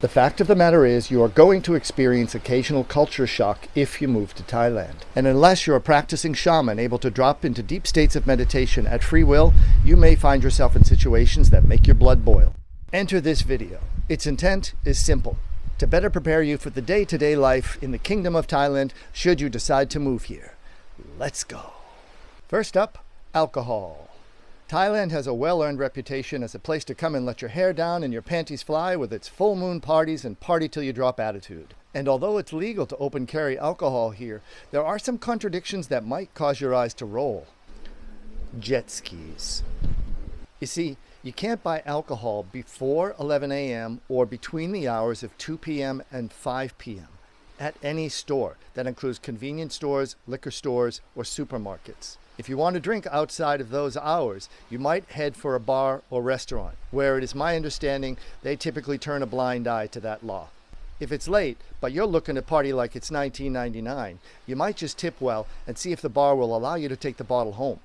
The fact of the matter is, you are going to experience occasional culture shock if you move to Thailand. And unless you're a practicing shaman able to drop into deep states of meditation at free will, you may find yourself in situations that make your blood boil. Enter this video. Its intent is simple to better prepare you for the day to day life in the Kingdom of Thailand should you decide to move here. Let's go. First up, alcohol. Thailand has a well earned reputation as a place to come and let your hair down and your panties fly with its full moon parties and party till you drop attitude. And although it's legal to open carry alcohol here, there are some contradictions that might cause your eyes to roll. Jet skis. You see, you can't buy alcohol before 11 a.m. or between the hours of 2 p.m. and 5 p.m. at any store. That includes convenience stores, liquor stores, or supermarkets. If you want to drink outside of those hours, you might head for a bar or restaurant, where it is my understanding they typically turn a blind eye to that law. If it's late, but you're looking to party like it's 1999, you might just tip well and see if the bar will allow you to take the bottle home.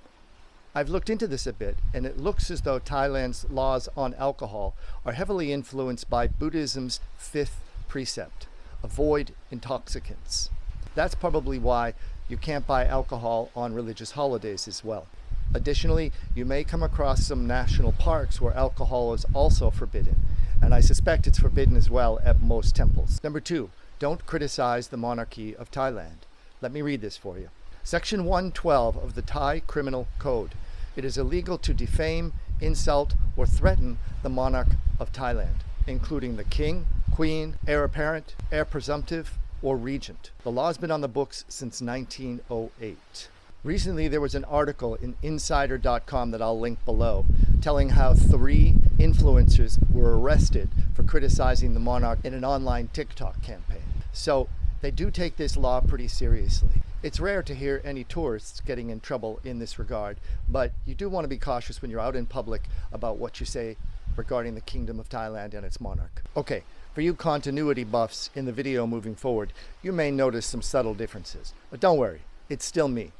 I've looked into this a bit, and it looks as though Thailand's laws on alcohol are heavily influenced by Buddhism's fifth precept avoid intoxicants. That's probably why you can't buy alcohol on religious holidays as well. Additionally, you may come across some national parks where alcohol is also forbidden, and I suspect it's forbidden as well at most temples. Number two, don't criticize the monarchy of Thailand. Let me read this for you. Section 112 of the Thai Criminal Code. It is illegal to defame, insult, or threaten the monarch of Thailand, including the king, queen, heir apparent, heir presumptive, or regent. The law has been on the books since 1908. Recently, there was an article in insider.com that I'll link below telling how three influencers were arrested for criticizing the monarch in an online TikTok campaign. So they do take this law pretty seriously. It's rare to hear any tourists getting in trouble in this regard, but you do want to be cautious when you're out in public about what you say regarding the Kingdom of Thailand and its monarch. Okay, for you continuity buffs in the video moving forward, you may notice some subtle differences. But don't worry, it's still me.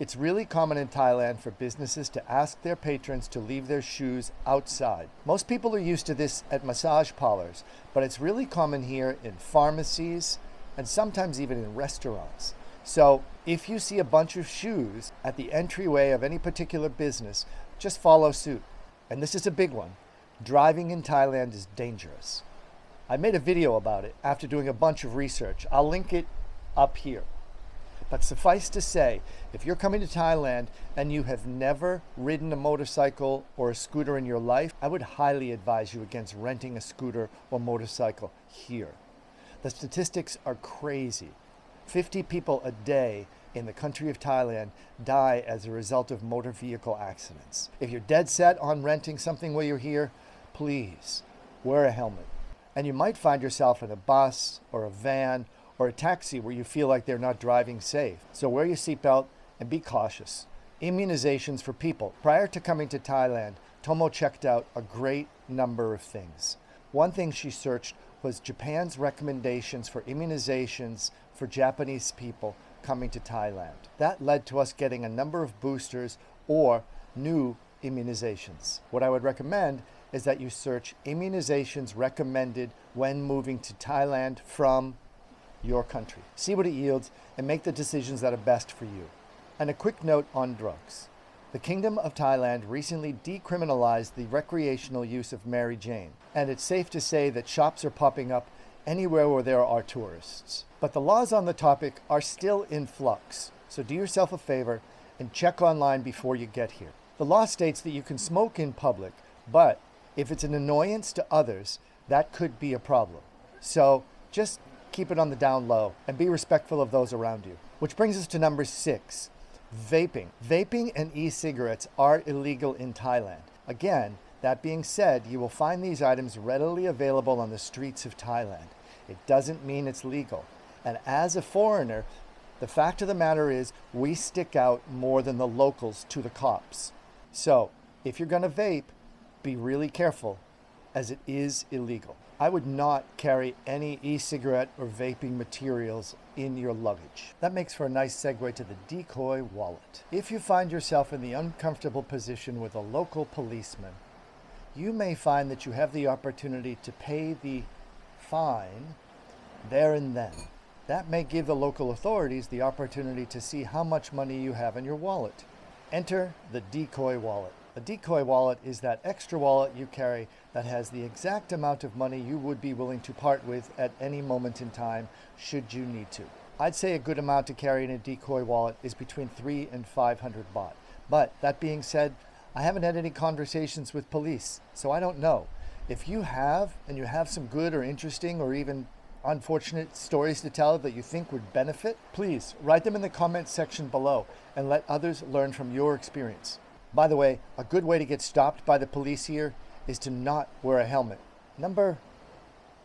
It's really common in Thailand for businesses to ask their patrons to leave their shoes outside. Most people are used to this at massage parlors, but it's really common here in pharmacies and sometimes even in restaurants. So if you see a bunch of shoes at the entryway of any particular business, just follow suit. And this is a big one. Driving in Thailand is dangerous. I made a video about it after doing a bunch of research. I'll link it up here. But suffice to say, if you're coming to Thailand and you have never ridden a motorcycle or a scooter in your life, I would highly advise you against renting a scooter or motorcycle here. The statistics are crazy. 50 people a day in the country of Thailand die as a result of motor vehicle accidents. If you're dead set on renting something while you're here, please wear a helmet and you might find yourself in a bus or a van or a taxi where you feel like they're not driving safe. So wear your seatbelt and be cautious. Immunizations for people. Prior to coming to Thailand, Tomo checked out a great number of things. One thing she searched was Japan's recommendations for immunizations for Japanese people coming to Thailand. That led to us getting a number of boosters or new immunizations. What I would recommend is that you search immunizations recommended when moving to Thailand from your country. See what it yields and make the decisions that are best for you. And a quick note on drugs. The Kingdom of Thailand recently decriminalized the recreational use of Mary Jane, and it's safe to say that shops are popping up anywhere where there are tourists. But the laws on the topic are still in flux, so do yourself a favor and check online before you get here. The law states that you can smoke in public, but if it's an annoyance to others, that could be a problem. So just keep it on the down low and be respectful of those around you. Which brings us to number six vaping. Vaping and e cigarettes are illegal in Thailand. Again, that being said, you will find these items readily available on the streets of Thailand. It doesn't mean it's legal. And as a foreigner, the fact of the matter is we stick out more than the locals to the cops. So if you're going to vape, be really careful as it is illegal. I would not carry any e-cigarette or vaping materials in your luggage. That makes for a nice segue to the decoy wallet. If you find yourself in the uncomfortable position with a local policeman, you may find that you have the opportunity to pay the fine there and then. That may give the local authorities the opportunity to see how much money you have in your wallet. Enter the decoy wallet. A decoy wallet is that extra wallet you carry that has the exact amount of money you would be willing to part with at any moment in time should you need to. I'd say a good amount to carry in a decoy wallet is between 3 and 500 baht. But that being said, I haven't had any conversations with police, so I don't know. If you have, and you have some good or interesting or even unfortunate stories to tell that you think would benefit, please write them in the comments section below and let others learn from your experience. By the way, a good way to get stopped by the police here is to not wear a helmet. Number,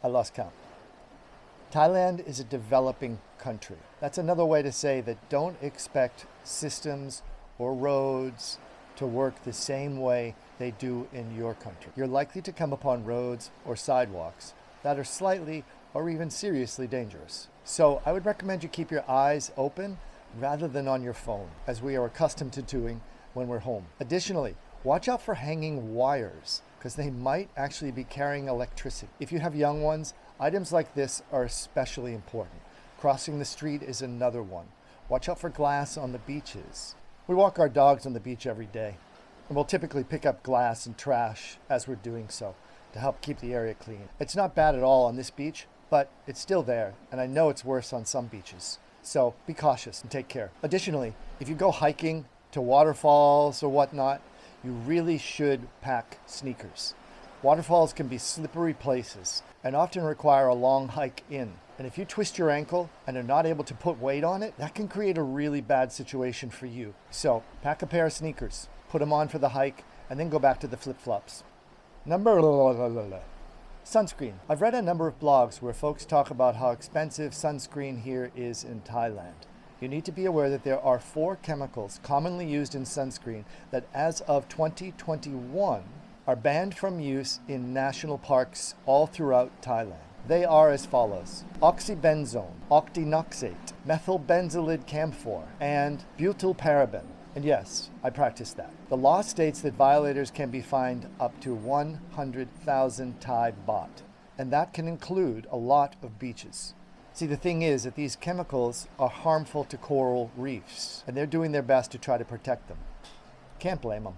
I lost count. Thailand is a developing country. That's another way to say that don't expect systems or roads to work the same way they do in your country. You're likely to come upon roads or sidewalks that are slightly or even seriously dangerous. So I would recommend you keep your eyes open rather than on your phone, as we are accustomed to doing when we're home. Additionally, watch out for hanging wires because they might actually be carrying electricity. If you have young ones, items like this are especially important. Crossing the street is another one. Watch out for glass on the beaches. We walk our dogs on the beach every day, and we'll typically pick up glass and trash as we're doing so to help keep the area clean. It's not bad at all on this beach, but it's still there, and I know it's worse on some beaches. So be cautious and take care. Additionally, if you go hiking to waterfalls or whatnot, you really should pack sneakers. Waterfalls can be slippery places and often require a long hike in. And if you twist your ankle and are not able to put weight on it, that can create a really bad situation for you. So pack a pair of sneakers, put them on for the hike, and then go back to the flip flops. Number Sunscreen. I've read a number of blogs where folks talk about how expensive sunscreen here is in Thailand. You need to be aware that there are four chemicals commonly used in sunscreen that, as of 2021, are banned from use in national parks all throughout Thailand. They are as follows oxybenzone, octinoxate, methylbenzylidene camphor, and butylparaben. And yes, I practice that. The law states that violators can be fined up to 100,000 Thai baht, and that can include a lot of beaches. See, the thing is that these chemicals are harmful to coral reefs, and they're doing their best to try to protect them. Can't blame them.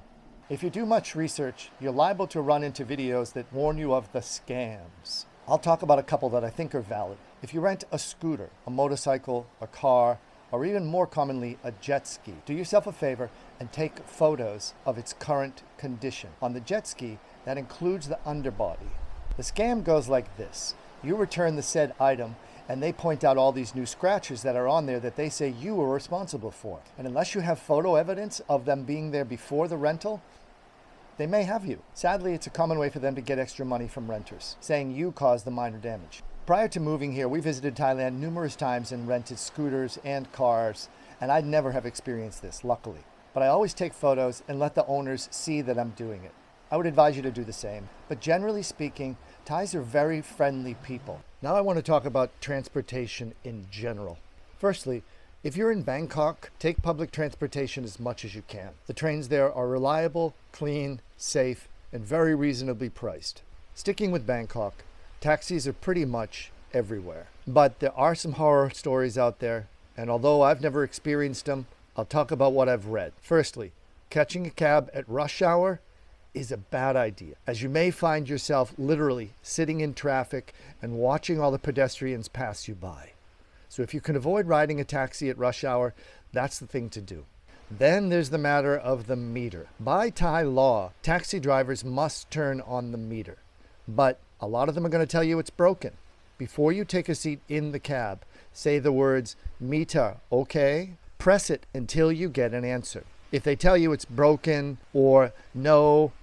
If you do much research, you're liable to run into videos that warn you of the scams. I'll talk about a couple that I think are valid. If you rent a scooter, a motorcycle, a car, or even more commonly, a jet ski. Do yourself a favor and take photos of its current condition. On the jet ski, that includes the underbody. The scam goes like this you return the said item, and they point out all these new scratches that are on there that they say you were responsible for. And unless you have photo evidence of them being there before the rental, they may have you. Sadly, it's a common way for them to get extra money from renters, saying you caused the minor damage. Prior to moving here, we visited Thailand numerous times and rented scooters and cars, and I'd never have experienced this, luckily. But I always take photos and let the owners see that I'm doing it. I would advise you to do the same. But generally speaking, Thais are very friendly people. Now I want to talk about transportation in general. Firstly, if you're in Bangkok, take public transportation as much as you can. The trains there are reliable, clean, safe, and very reasonably priced. Sticking with Bangkok, Taxis are pretty much everywhere. But there are some horror stories out there, and although I've never experienced them, I'll talk about what I've read. Firstly, catching a cab at rush hour is a bad idea, as you may find yourself literally sitting in traffic and watching all the pedestrians pass you by. So if you can avoid riding a taxi at rush hour, that's the thing to do. Then there's the matter of the meter. By Thai law, taxi drivers must turn on the meter. But a lot of them are going to tell you it's broken. Before you take a seat in the cab, say the words meter, okay? Press it until you get an answer. If they tell you it's broken or no,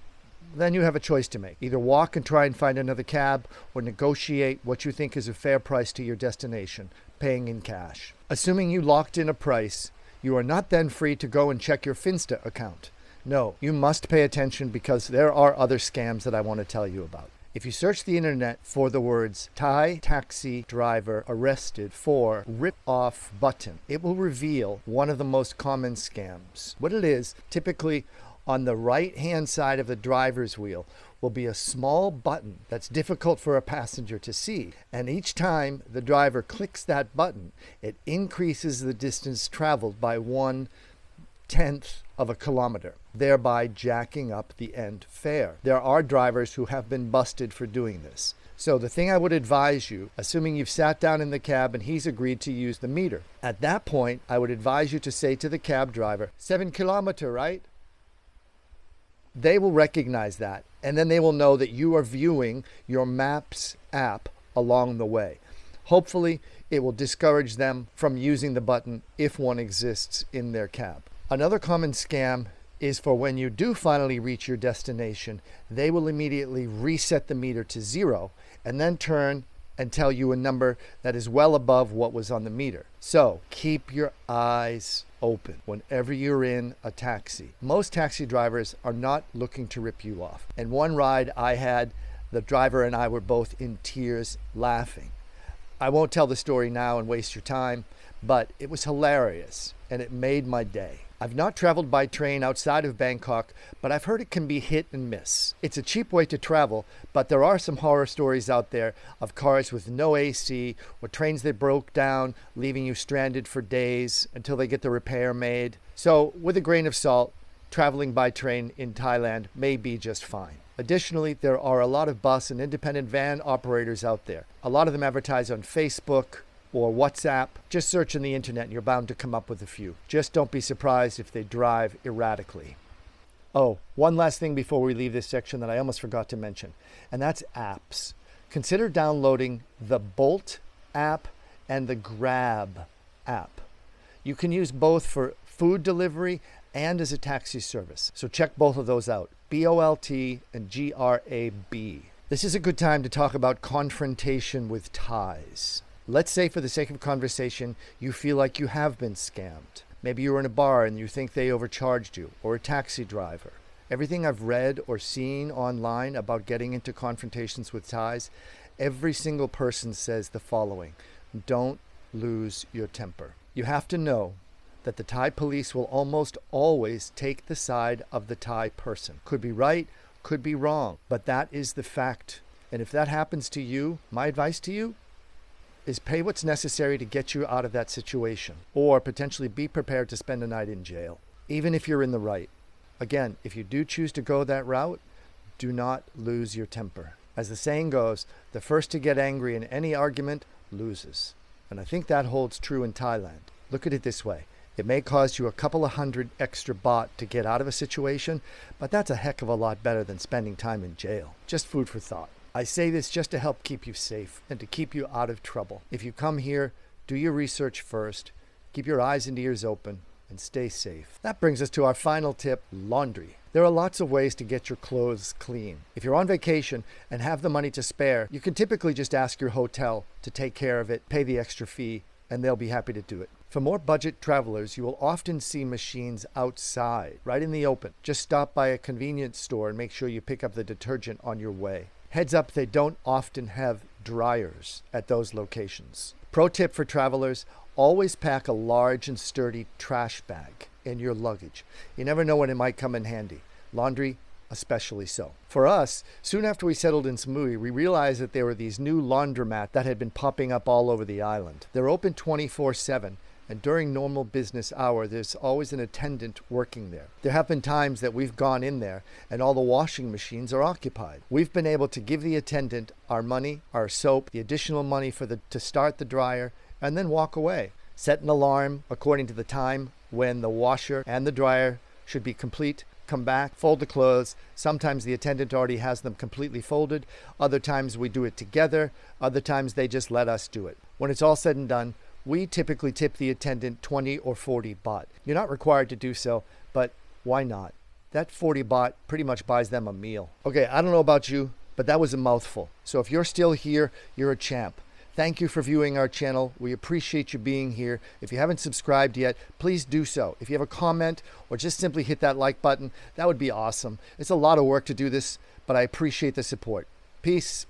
then you have a choice to make. Either walk and try and find another cab or negotiate what you think is a fair price to your destination, paying in cash. Assuming you locked in a price, you are not then free to go and check your Finsta account. No, you must pay attention because there are other scams that I want to tell you about. If you search the internet for the words Thai taxi driver arrested for rip off button, it will reveal one of the most common scams. What it is, typically on the right hand side of the driver's wheel will be a small button that's difficult for a passenger to see. And each time the driver clicks that button, it increases the distance traveled by one tenth of a kilometer, thereby jacking up the end fare. There are drivers who have been busted for doing this. So, the thing I would advise you, assuming you've sat down in the cab and he's agreed to use the meter, at that point, I would advise you to say to the cab driver, seven kilometer, right? They will recognize that, and then they will know that you are viewing your Maps app along the way. Hopefully, it will discourage them from using the button if one exists in their cab. Another common scam is for when you do finally reach your destination, they will immediately reset the meter to zero and then turn and tell you a number that is well above what was on the meter. So keep your eyes open whenever you're in a taxi. Most taxi drivers are not looking to rip you off. And one ride I had, the driver and I were both in tears laughing. I won't tell the story now and waste your time, but it was hilarious and it made my day. I've not traveled by train outside of Bangkok, but I've heard it can be hit and miss. It's a cheap way to travel, but there are some horror stories out there of cars with no AC or trains that broke down, leaving you stranded for days until they get the repair made. So, with a grain of salt, traveling by train in Thailand may be just fine. Additionally, there are a lot of bus and independent van operators out there. A lot of them advertise on Facebook, or WhatsApp. Just search on the internet and you're bound to come up with a few. Just don't be surprised if they drive erratically. Oh, one last thing before we leave this section that I almost forgot to mention, and that's apps. Consider downloading the Bolt app and the Grab app. You can use both for food delivery and as a taxi service. So check both of those out B O L T and G R A B. This is a good time to talk about confrontation with Thais. Let's say, for the sake of conversation, you feel like you have been scammed. Maybe you're in a bar and you think they overcharged you, or a taxi driver. Everything I've read or seen online about getting into confrontations with Thais, every single person says the following Don't lose your temper. You have to know that the Thai police will almost always take the side of the Thai person. Could be right, could be wrong, but that is the fact. And if that happens to you, my advice to you is pay what's necessary to get you out of that situation, or potentially be prepared to spend a night in jail, even if you're in the right. Again, if you do choose to go that route, do not lose your temper. As the saying goes, the first to get angry in any argument loses. And I think that holds true in Thailand. Look at it this way it may cost you a couple of hundred extra baht to get out of a situation, but that's a heck of a lot better than spending time in jail. Just food for thought. I say this just to help keep you safe and to keep you out of trouble. If you come here, do your research first, keep your eyes and ears open, and stay safe. That brings us to our final tip laundry. There are lots of ways to get your clothes clean. If you're on vacation and have the money to spare, you can typically just ask your hotel to take care of it, pay the extra fee, and they'll be happy to do it. For more budget travelers, you will often see machines outside, right in the open. Just stop by a convenience store and make sure you pick up the detergent on your way. Heads up, they don't often have dryers at those locations. Pro tip for travelers always pack a large and sturdy trash bag in your luggage. You never know when it might come in handy. Laundry, especially so. For us, soon after we settled in Samui, we realized that there were these new laundromats that had been popping up all over the island. They're open 24 7 and during normal business hour, there's always an attendant working there. There have been times that we've gone in there and all the washing machines are occupied. We've been able to give the attendant our money, our soap, the additional money for the to start the dryer, and then walk away. Set an alarm according to the time when the washer and the dryer should be complete come back, fold the clothes. Sometimes the attendant already has them completely folded. Other times we do it together. Other times they just let us do it. When it's all said and done, we typically tip the attendant 20 or 40 baht. You're not required to do so, but why not? That 40 baht pretty much buys them a meal. Okay, I don't know about you, but that was a mouthful. So if you're still here, you're a champ. Thank you for viewing our channel. We appreciate you being here. If you haven't subscribed yet, please do so. If you have a comment or just simply hit that like button, that would be awesome. It's a lot of work to do this, but I appreciate the support. Peace.